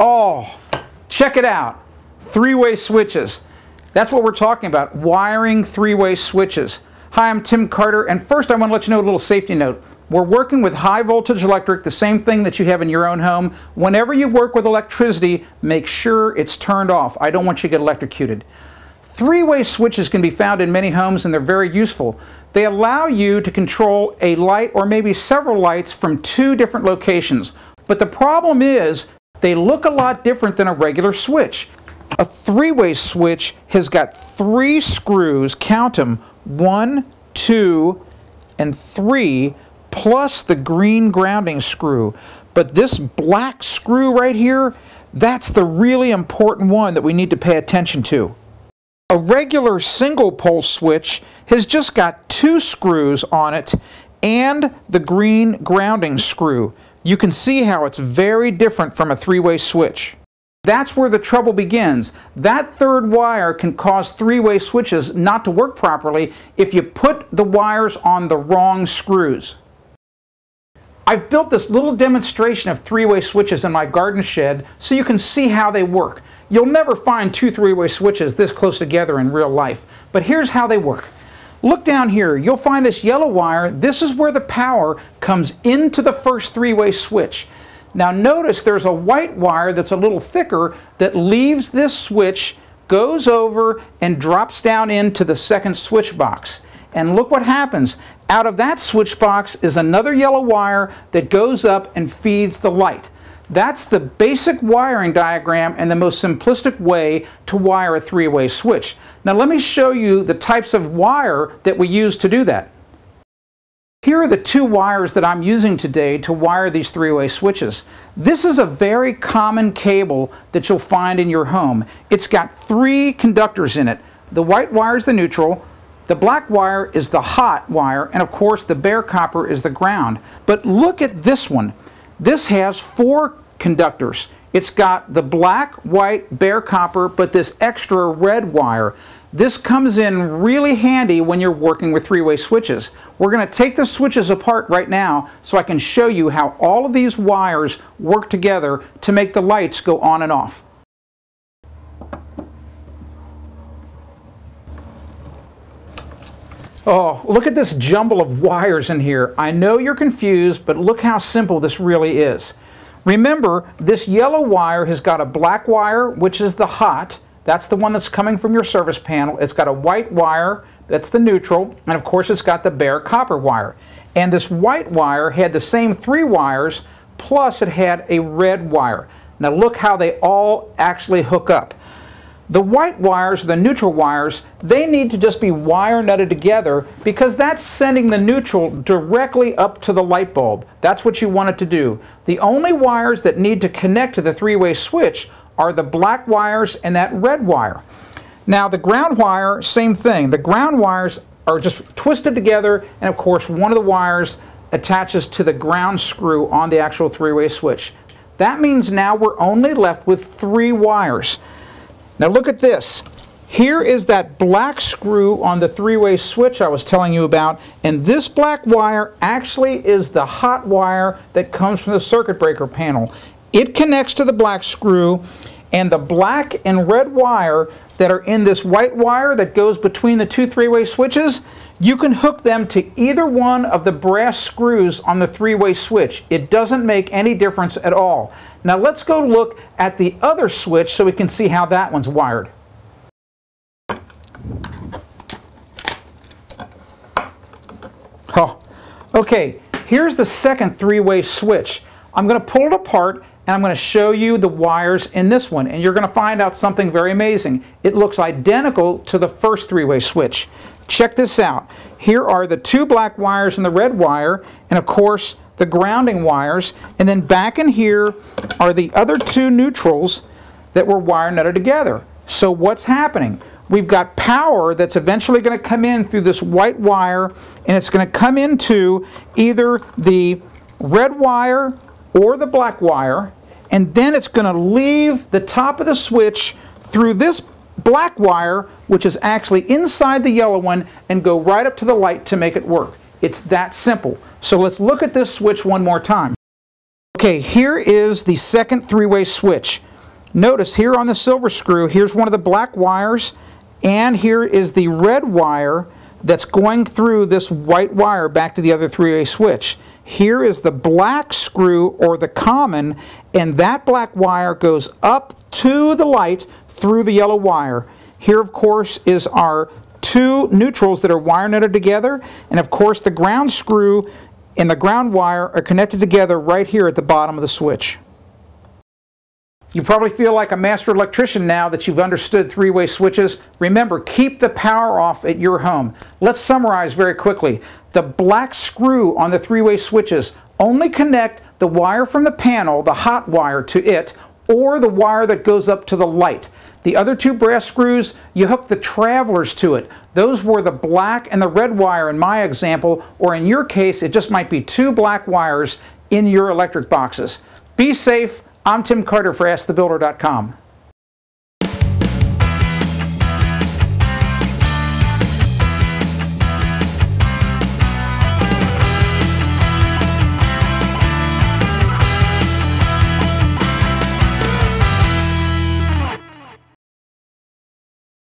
Oh, check it out. Three-way switches. That's what we're talking about, wiring three-way switches. Hi, I'm Tim Carter, and first I want to let you know a little safety note. We're working with high voltage electric, the same thing that you have in your own home. Whenever you work with electricity, make sure it's turned off. I don't want you to get electrocuted. Three-way switches can be found in many homes and they're very useful. They allow you to control a light or maybe several lights from two different locations. But the problem is they look a lot different than a regular switch. A three-way switch has got three screws, count them, one, two, and three, plus the green grounding screw. But this black screw right here, that's the really important one that we need to pay attention to. A regular single pole switch has just got two screws on it and the green grounding screw. You can see how it's very different from a three-way switch. That's where the trouble begins. That third wire can cause three-way switches not to work properly if you put the wires on the wrong screws. I've built this little demonstration of three-way switches in my garden shed so you can see how they work. You'll never find two three-way switches this close together in real life, but here's how they work. Look down here, you'll find this yellow wire. This is where the power comes into the first three-way switch. Now notice there's a white wire that's a little thicker that leaves this switch, goes over and drops down into the second switch box. And look what happens. Out of that switch box is another yellow wire that goes up and feeds the light. That's the basic wiring diagram and the most simplistic way to wire a three-way switch. Now let me show you the types of wire that we use to do that. Here are the two wires that I'm using today to wire these three-way switches. This is a very common cable that you'll find in your home. It's got three conductors in it. The white wire is the neutral, the black wire is the hot wire, and of course the bare copper is the ground. But look at this one. This has four conductors. It's got the black, white, bare copper, but this extra red wire. This comes in really handy when you're working with three-way switches. We're going to take the switches apart right now so I can show you how all of these wires work together to make the lights go on and off. Oh, look at this jumble of wires in here. I know you're confused, but look how simple this really is. Remember, this yellow wire has got a black wire, which is the hot. That's the one that's coming from your service panel. It's got a white wire, that's the neutral, and of course it's got the bare copper wire. And this white wire had the same three wires, plus it had a red wire. Now look how they all actually hook up. The white wires, the neutral wires, they need to just be wire nutted together because that's sending the neutral directly up to the light bulb. That's what you want it to do. The only wires that need to connect to the three-way switch are the black wires and that red wire. Now the ground wire, same thing. The ground wires are just twisted together and of course one of the wires attaches to the ground screw on the actual three-way switch. That means now we're only left with three wires. Now look at this. Here is that black screw on the three-way switch I was telling you about, and this black wire actually is the hot wire that comes from the circuit breaker panel. It connects to the black screw, and the black and red wire that are in this white wire that goes between the two three-way switches, you can hook them to either one of the brass screws on the three-way switch. It doesn't make any difference at all. Now let's go look at the other switch so we can see how that one's wired. Oh, okay, here's the second three-way switch. I'm going to pull it apart and I'm going to show you the wires in this one and you're going to find out something very amazing. It looks identical to the first three-way switch. Check this out. Here are the two black wires and the red wire and of course the grounding wires, and then back in here are the other two neutrals that were wire nutted together. So what's happening? We've got power that's eventually going to come in through this white wire, and it's going to come into either the red wire or the black wire, and then it's going to leave the top of the switch through this black wire, which is actually inside the yellow one, and go right up to the light to make it work. It's that simple. So let's look at this switch one more time. Okay, here is the second three-way switch. Notice here on the silver screw, here's one of the black wires, and here is the red wire that's going through this white wire back to the other three-way switch. Here is the black screw or the common, and that black wire goes up to the light through the yellow wire. Here, of course, is our two neutrals that are wire nutted together, and of course the ground screw and the ground wire are connected together right here at the bottom of the switch. You probably feel like a master electrician now that you've understood three-way switches. Remember, keep the power off at your home. Let's summarize very quickly. The black screw on the three-way switches only connect the wire from the panel, the hot wire, to it, or the wire that goes up to the light. The other two brass screws, you hook the travelers to it. Those were the black and the red wire in my example, or in your case, it just might be two black wires in your electric boxes. Be safe. I'm Tim Carter for AskTheBuilder.com.